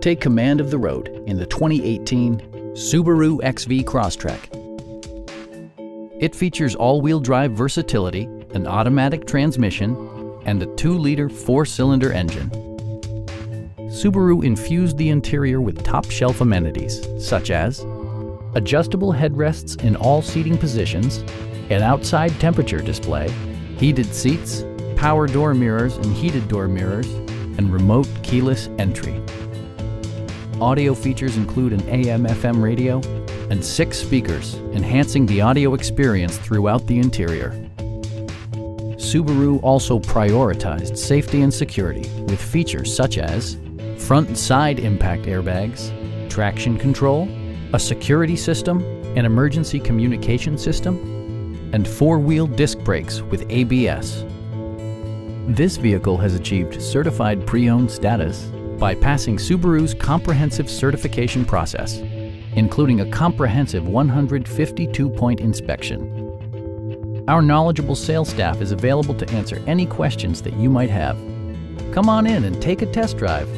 Take command of the road in the 2018 Subaru XV Crosstrek. It features all-wheel drive versatility, an automatic transmission, and a 2-liter 4-cylinder engine. Subaru infused the interior with top-shelf amenities, such as adjustable headrests in all seating positions, an outside temperature display, heated seats, power door mirrors and heated door mirrors, and remote keyless entry. Audio features include an AM-FM radio and six speakers, enhancing the audio experience throughout the interior. Subaru also prioritized safety and security with features such as front and side impact airbags, traction control, a security system, an emergency communication system, and four-wheel disc brakes with ABS. This vehicle has achieved certified pre-owned status by passing Subaru's comprehensive certification process, including a comprehensive 152-point inspection. Our knowledgeable sales staff is available to answer any questions that you might have. Come on in and take a test drive.